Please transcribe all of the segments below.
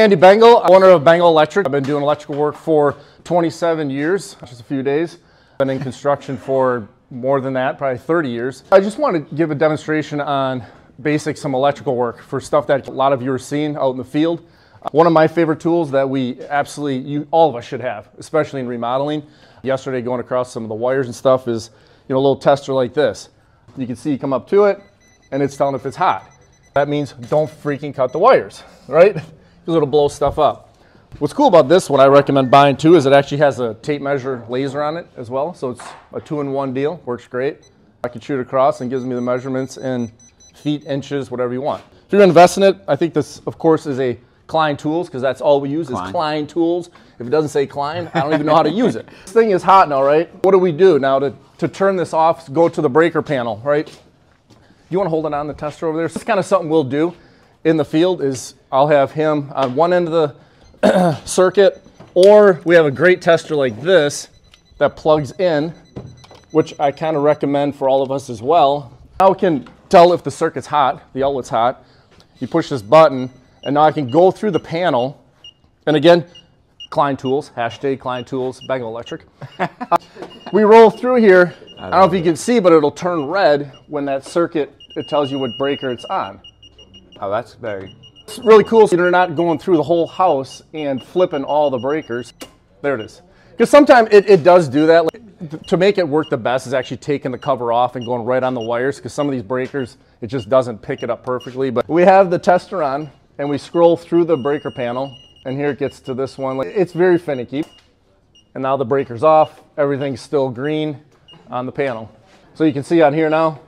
Andy Bengal, owner of Bengal Electric. I've been doing electrical work for 27 years, just a few days. Been in construction for more than that, probably 30 years. I just want to give a demonstration on basic some electrical work for stuff that a lot of you are seeing out in the field. One of my favorite tools that we absolutely, you, all of us should have, especially in remodeling. Yesterday going across some of the wires and stuff is, you know, a little tester like this. You can see you come up to it and it's telling if it's hot. That means don't freaking cut the wires, right? Because it'll blow stuff up. What's cool about this one I recommend buying too is it actually has a tape measure laser on it as well. So it's a two-in-one deal, works great. I can shoot across and gives me the measurements in feet, inches, whatever you want. If you're investing in it, I think this of course is a Klein tools because that's all we use Klein. is Klein tools. If it doesn't say Klein, I don't even know how to use it. This thing is hot now, right? What do we do now to, to turn this off? Go to the breaker panel, right? You want to hold it on the tester over there? Is kind of something we'll do in the field is I'll have him on one end of the circuit or we have a great tester like this that plugs in, which I kind of recommend for all of us as well. Now we can tell if the circuit's hot, the outlet's hot. You push this button and now I can go through the panel. And again, Klein Tools, hashtag Klein Tools, Bengal Electric. we roll through here. I don't know if you can see, but it'll turn red when that circuit, it tells you what breaker it's on. Oh, that's very... It's really cool so you're not going through the whole house and flipping all the breakers. There it is. Because sometimes it, it does do that. Like, to make it work the best is actually taking the cover off and going right on the wires because some of these breakers, it just doesn't pick it up perfectly. But we have the tester on and we scroll through the breaker panel and here it gets to this one. It's very finicky. And now the breaker's off, everything's still green on the panel. So you can see on here now,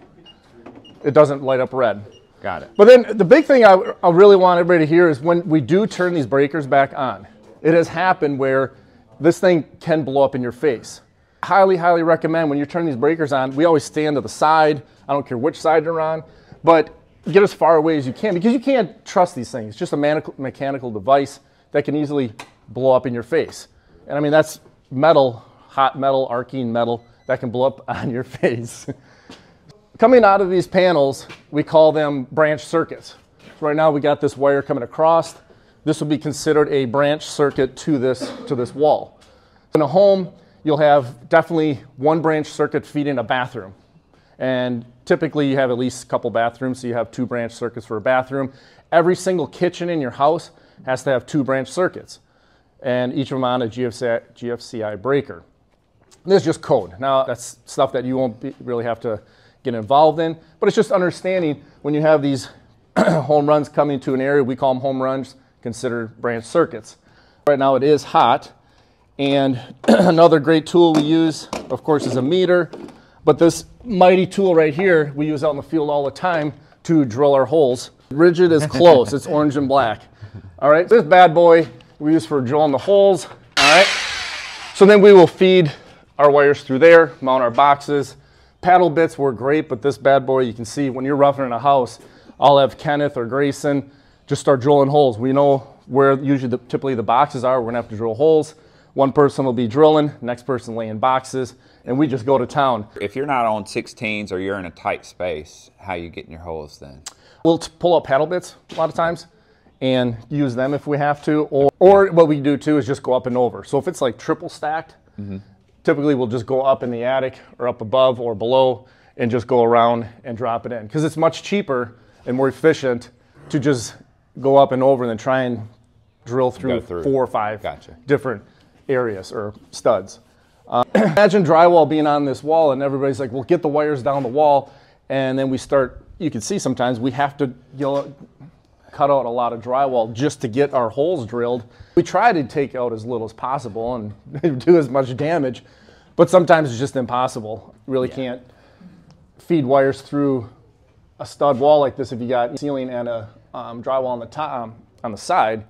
it doesn't light up red. Got it. But then the big thing I, I really want everybody to hear is when we do turn these breakers back on, it has happened where this thing can blow up in your face. Highly, highly recommend when you turn these breakers on, we always stand to the side. I don't care which side you're on, but get as far away as you can because you can't trust these things. It's just a mechanical device that can easily blow up in your face. And I mean, that's metal, hot metal, arcing metal that can blow up on your face. Coming out of these panels, we call them branch circuits. Right now we got this wire coming across. This would be considered a branch circuit to this, to this wall. In a home, you'll have definitely one branch circuit feeding a bathroom. And typically you have at least a couple bathrooms, so you have two branch circuits for a bathroom. Every single kitchen in your house has to have two branch circuits, and each of them on a GFCI, GFCI breaker. This is just code. Now, that's stuff that you won't be, really have to get involved in, but it's just understanding when you have these home runs coming to an area, we call them home runs, consider branch circuits. Right now it is hot, and another great tool we use, of course, is a meter. But this mighty tool right here, we use out in the field all the time to drill our holes. Ridgid is close, it's orange and black. All right, this bad boy we use for drilling the holes. All right, so then we will feed our wires through there, mount our boxes. Paddle bits work great, but this bad boy, you can see when you're roughing in a house, I'll have Kenneth or Grayson just start drilling holes. We know where usually the, typically the boxes are. We're gonna have to drill holes. One person will be drilling, next person laying boxes, and we just go to town. If you're not on 16s or you're in a tight space, how you getting your holes then? We'll pull out paddle bits a lot of times and use them if we have to, or, or what we do too is just go up and over. So if it's like triple stacked, mm -hmm. Typically we'll just go up in the attic or up above or below and just go around and drop it in because it's much cheaper and more efficient to just go up and over than try and drill through, through. four or five gotcha. different areas or studs. Uh, imagine drywall being on this wall and everybody's like, well, get the wires down the wall. And then we start, you can see sometimes we have to you know, cut out a lot of drywall just to get our holes drilled. We try to take out as little as possible and do as much damage, but sometimes it's just impossible. Really yeah. can't feed wires through a stud wall like this if you got ceiling and a um, drywall on the top, um, on the side.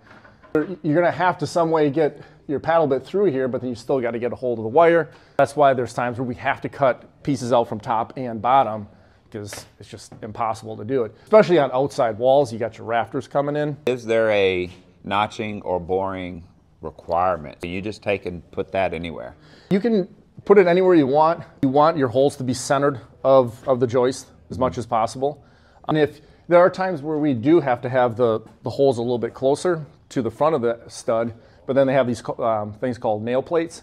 You're gonna have to some way get your paddle bit through here, but then you still got to get a hold of the wire. That's why there's times where we have to cut pieces out from top and bottom because it's just impossible to do it. Especially on outside walls, you got your rafters coming in. Is there a notching or boring requirement? You just take and put that anywhere? You can put it anywhere you want. You want your holes to be centered of, of the joist as much as possible. And if there are times where we do have to have the, the holes a little bit closer to the front of the stud, but then they have these um, things called nail plates.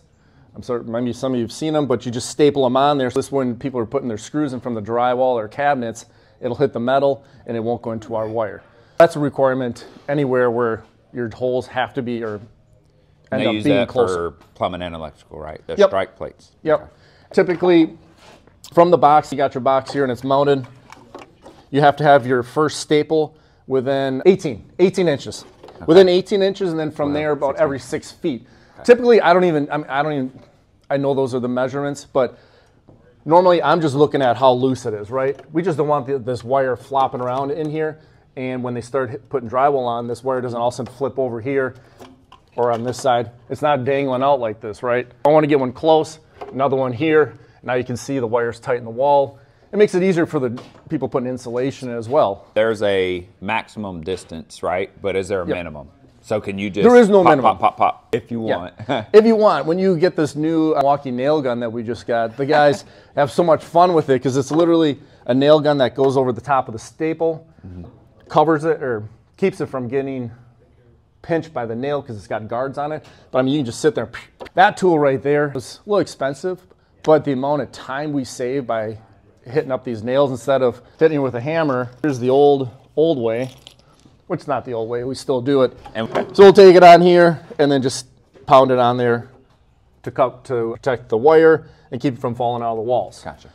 I'm sorry, maybe some of you have seen them, but you just staple them on there. So this when people are putting their screws in from the drywall or cabinets, it'll hit the metal and it won't go into our wire. That's a requirement anywhere where your holes have to be or end up use being that closer. for plumbing and electrical, right? Those Yep. strike plates. Yep. Typically, from the box, you got your box here and it's mounted. You have to have your first staple within 18, 18 inches. Within 18 inches, and then from there, about every six feet. Typically, I don't even, I, mean, I don't even, I know those are the measurements, but normally I'm just looking at how loose it is, right? We just don't want the, this wire flopping around in here. And when they start putting drywall on, this wire doesn't all of a sudden flip over here or on this side. It's not dangling out like this, right? I want to get one close, another one here. Now you can see the wires tight in the wall. It makes it easier for the people putting insulation in as well. There's a maximum distance, right? But is there a minimum? So can you just There is no pop, minimum. pop, pop, pop if you Yeah. want? if you want, when you get this new uh, Milwaukee nail gun that we just got, the guys have so much fun with it because it's literally a nail gun that goes over the top of the staple, mm-hmm. covers it or keeps it from getting pinched by the nail because it's got guards on it. But I mean, you can just sit there. That tool right there is a little expensive, but the amount of time we save by hitting up these nails instead of hitting it with a hammer. Here's the old old way, which is not the old way. We still do it. And So we'll take it on here and then just pound it on there to cut to protect the wire and keep it from falling out of the walls. gotcha.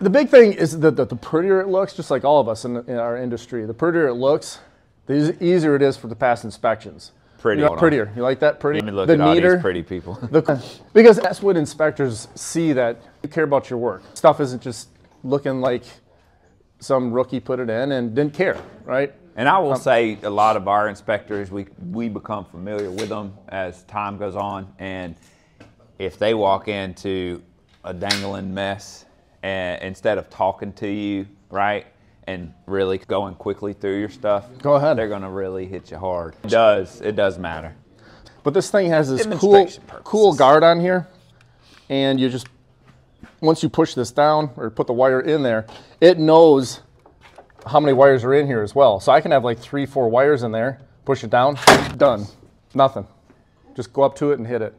The big thing is that the, the prettier it looks, just like all of us in, in our industry, the prettier it looks, the easier it is for the past inspections. Pretty. You know, prettier. You like that? Pretty. Let me look the at all neater, these pretty people. the- because that's what inspectors see that you care about your work. Stuff isn't just looking like some rookie put it in and didn't care, right? And I will say a lot of our inspectors, we, we become familiar with them as time goes on. And if they walk into a dangling mess and instead of talking to you, right, and really going quickly through your stuff, Go ahead. They're going to really hit you hard. It does. It does matter. But this thing has this cool, purposes. cool guard on here, and you just once you push this down or put the wire in there, it knows how many wires are in here as well. So I can have like three, four wires in there. Push it down, done, nothing. Just go up to it and hit it.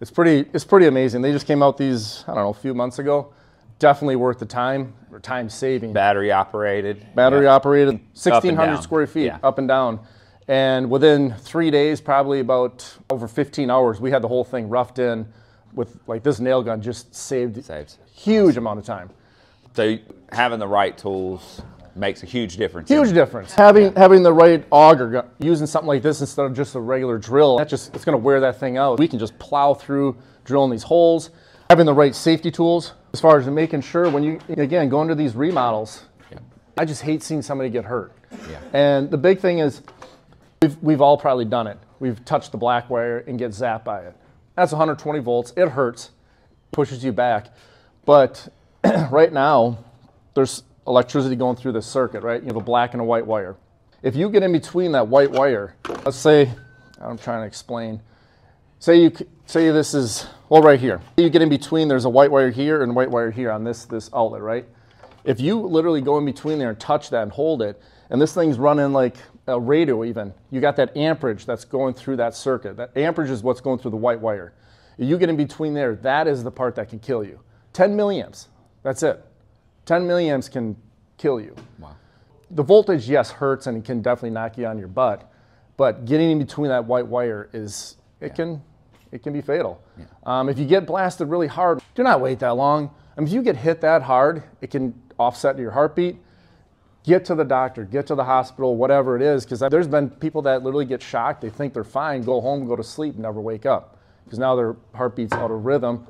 It's pretty, it's pretty amazing. They just came out these, I don't know, a few months ago. Definitely worth the time or time saving. Battery operated. Battery Yeah. operated, 1,600 square feet, Yeah. up and down. And within three days, probably about over 15 hours, we had the whole thing roughed in with like this nail gun just saved Saves. huge amount of time. So having the right tools makes a huge difference. Huge difference. Having having the right auger, using something like this instead of just a regular drill, that just it's going to wear that thing out. We can just plow through drilling these holes. Having the right safety tools as far as making sure when you again go into these remodels, I just hate seeing somebody get hurt. Yeah. And the big thing is, we've, we've all probably done it. We've touched the black wire and get zapped by it. That's 120 volts. It hurts, pushes you back. But right now, there's electricity going through this circuit, right? You have a black and a white wire. If you get in between that white wire, let's say, I'm trying to explain. Say you say this is well right here. You get in between. There's a white wire here and white wire here on this this outlet, right? If you literally go in between there and touch that and hold it, and this thing's running like a radio even, you got that amperage that's going through that circuit. That amperage is what's going through the white wire. You get in between there, that is the part that can kill you. 10 milliamps, that's it. 10 milliamps can kill you. Wow. The voltage, yes, hurts and it can definitely knock you on your butt, but getting in between that white wire is it can it can be fatal. Um, if you get blasted really hard, do not wait that long. I mean, if you get hit that hard, it can offset your heartbeat. Get to the doctor, get to the hospital, whatever it is, because there's been people that literally get shocked. They think they're fine, go home, go to sleep, never wake up, because now their heartbeat's out of rhythm.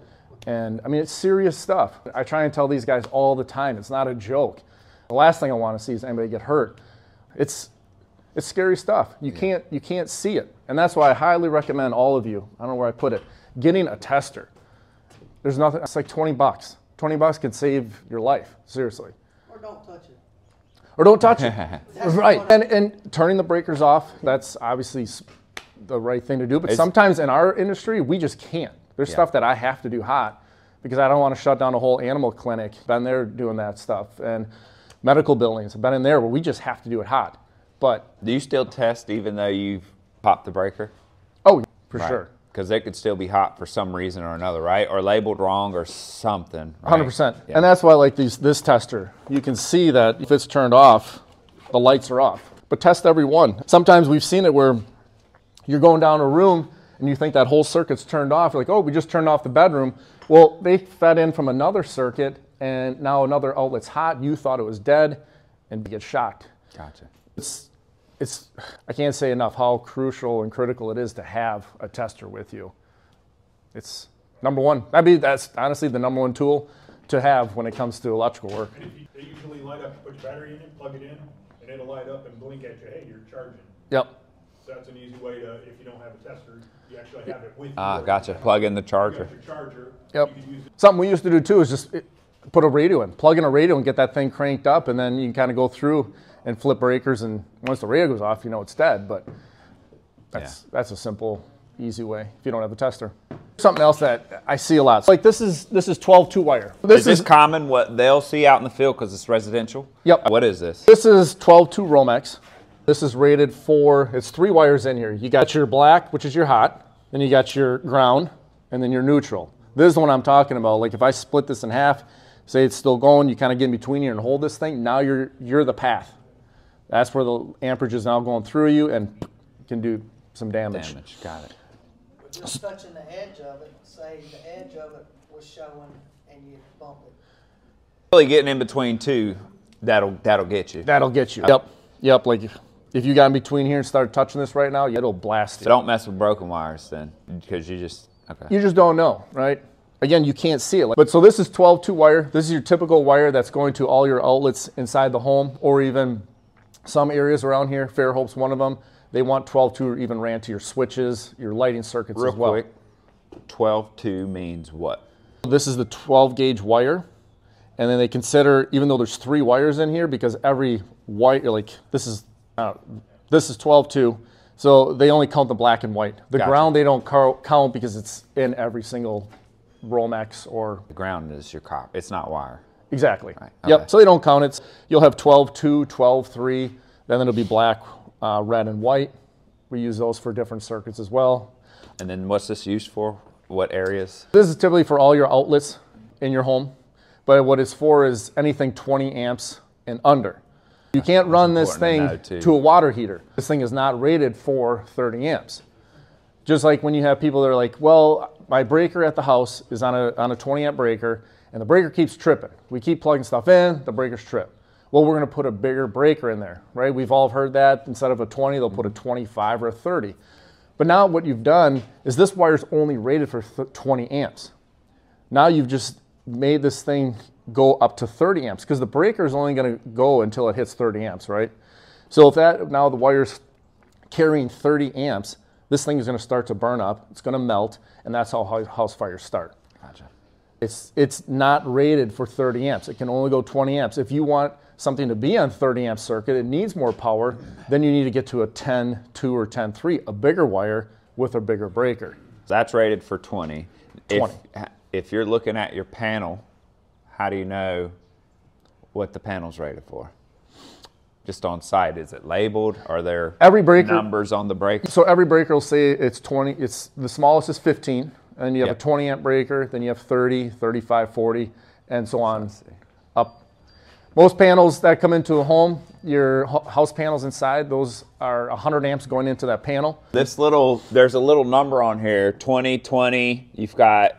And I mean, it's serious stuff. I try and tell these guys all the time, it's not a joke. The last thing I want to see is anybody get hurt. It's it's scary stuff. You can't you can't see it, and that's why I highly recommend all of you. I don't know where I put it. Getting a tester. There's nothing. It's like 20 bucks. 20 bucks could save your life. Seriously. Or don't touch it. Or don't touch it. right. And and turning the breakers off. That's obviously the right thing to do. But It's- sometimes in our industry, we just can't. There's stuff that I have to do hot because I don't want to shut down a whole animal clinic. Been there doing that stuff and medical buildings. I've been in there where we just have to do it hot. But Do you still test even though you've popped the breaker? Oh, for sure. Because they could still be hot for some reason or another, right? Or labeled wrong or something. right? Hundred percent, Yeah. and that's why like these this tester. You can see that if it's turned off, the lights are off. But test every one. Sometimes we've seen it where you're going down a room and you think that whole circuit's turned off. You're like, oh, we just turned off the bedroom. Well, they fed in from another circuit, and now another outlet's hot. You thought it was dead, and you get shocked. Gotcha. It's it's I can't say enough how crucial and critical it is to have a tester with you. It's number one. I mean, that's honestly the number one tool to have when it comes to electrical work. And if you, they usually light up, you put your battery in it, plug it in, and it'll light up and blink at you, hey, you're charging. Yep. So that's an easy way to, if you don't have a tester, you actually have it with you. Ah, or gotcha. Plug in the got charger. your charger. Yep. You can use it. Something we used to do too is just put a radio in, plug in a radio and get that thing cranked up, and then you can kind of go through and flip breakers. And once the radio goes off, you know it's dead. But that's that's a simple, easy way if you don't have a tester. Something else that I see a lot. Like this is this is 12 two wire. This Is this common what they'll see out in the field because it's residential? Yep. What is this? This is 12 2 Romex. This is rated for, it's three wires in here. You got your black, which is your hot, then you got your ground, and then your neutral. This is the one I'm talking about. Like if I split this in half, say it's still going, you kind of get in between here and hold this thing, now you're, you're the path. That's where the amperage is now going through you and can do some damage. Damage. Got it. But just touching the edge of it, say the edge of it was showing and you bump it. Really getting in between two, that'll that'll get you. That'll get you. Yep. Yep. Like if, you got in between here and started touching this right now, it'll blast you. So don't mess with broken wires then, because you just okay. You just don't know, right? Again, you can't see it. But so this is 12 2 wire. This is your typical wire that's going to all your outlets inside the home or even some areas around here. Fairhope's one of them. They want 12 2 or even ran to your switches, your lighting circuits Real as well. quick, 12-2 means what? This is the 12 gauge wire. And then they consider, even though there's three wires in here, because every wire, like this is, uh, this is 12 2. So they only count the black and white. The Gotcha. ground they don't count because it's in every single Romex or The ground is your cop. It's not wire. Exactly. Right, Yep. So they don't count it. You'll have 12 2, 12 3, then it'll be black, uh, red, and white. We use those for different circuits as well. And then what's this used for? What areas? This is typically for all your outlets in your home, but what it's for is anything 20 amps and under. You can't run this to thing to a water heater. This thing is not rated for 30 amps. Just like when you have people that are like, well, my breaker at the house is on a, on a 20 amp breaker and the breaker keeps tripping. We keep plugging stuff in, the breakers trip. Well, we're going to put a bigger breaker in there, right? We've all heard that. Instead of a 20, they'll put a 25 or a 30. But now what you've done is this wire's only rated for th- 20 amps. Now you've just made this thing go up to 30 amps because the breaker is only going to go until it hits 30 amps, right? So if that now the wire's carrying 30 amps, this thing is going to start to burn up. It's going to melt, and that's how house fires start. Gotcha. It's it's not rated for 30 amps. It can only go 20 amps. If you want something to be on 30 amp circuit, it needs more power. Then you need to get to a 10 2 or 10 3, a bigger wire with a bigger breaker. That's rated for 20. If, 20. if you're looking at your panel, how do you know what the panel's rated for? Just on site, is it labeled? Are there Every breaker- numbers on the breaker? So every breaker will say it's 20, it's the smallest is 15, and you have Yep. a 20 amp breaker, then you have 30, 35, 40, and so on up. Most panels that come into a home, your house panels inside, those are 100 amps going into that panel. This little, there's a little number on here 20, 20. You've got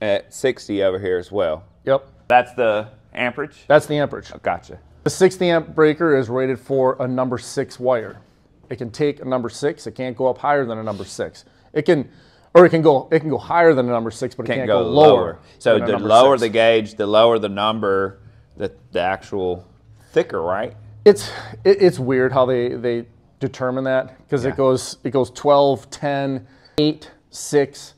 at 60 over here as well. Yep, That's the amperage? that's the amperage. Oh, gotcha. The 60 amp breaker is rated for a number six wire. It can take a number six. It can't go up higher than a number six. It can, or it can go. It can go higher than a number six, but it Can't, can't, go, lower. lower. So the lower six. the gauge, the lower the number, the, the actual thicker, right? It's it, it's weird how they they determine that because Yeah. it goes it goes 12, 10, 8, 6,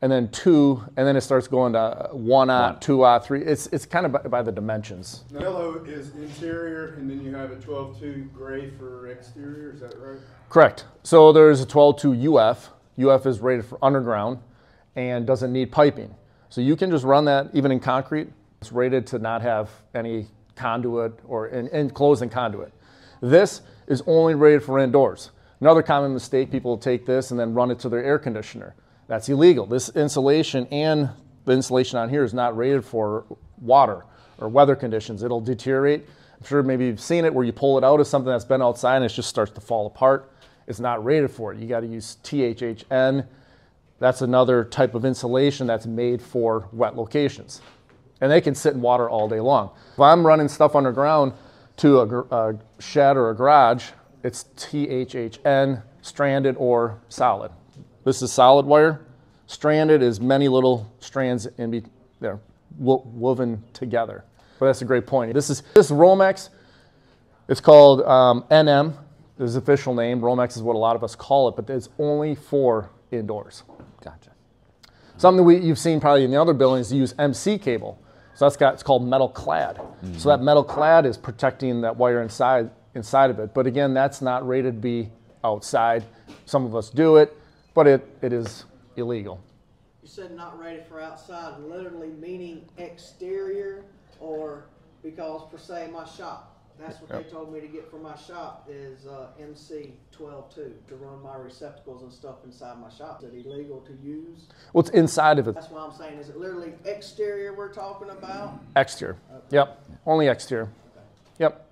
and then 2, and then it starts going to 1 aught, 2 aught, 3. It's it's kind of by, by the dimensions. The Yellow is interior, and then you have a 12-2 gray for exterior, is that right? Correct. So there's a 12-2 UF. UF is rated for underground and doesn't need piping. So you can just run that even in concrete. It's rated to not have any conduit or in, enclosed in conduit. This is only rated for indoors. Another common mistake people take this and then run it to their air conditioner. That's illegal. This insulation and the insulation on here is not rated for water or weather conditions. It'll deteriorate. I'm sure maybe you've seen it where you pull it out of something that's been outside and it just starts to fall apart. It's not rated for it. You got to use THHN. That's another type of insulation that's made for wet locations. And they can sit in water all day long. If I'm running stuff underground to a, a shed or a garage, it's THHN, stranded or solid. This is solid wire. Stranded is many little strands in be, there, wo- woven together. But that's a great point. This is this Romex. It's called um, NM. This is the official name. Romex is what a lot of us call it, but it's only for indoors. Gotcha. Something we, you've seen probably in the other buildings, you use MC cable. So that's got, it's called metal clad. So that metal clad is protecting that wire inside, inside of it. But again, that's not rated to be outside. Some of us do it, but it, it is illegal. You said not rated for outside, literally meaning exterior or because per se my shop. That's what they told me to get for my shop is uh, MC twelve two to run my receptacles and stuff inside my shop. Is it illegal to use? What's inside of it? That's why I'm saying, is it literally exterior we're talking about? Exterior. Yep. Only exterior. Yep.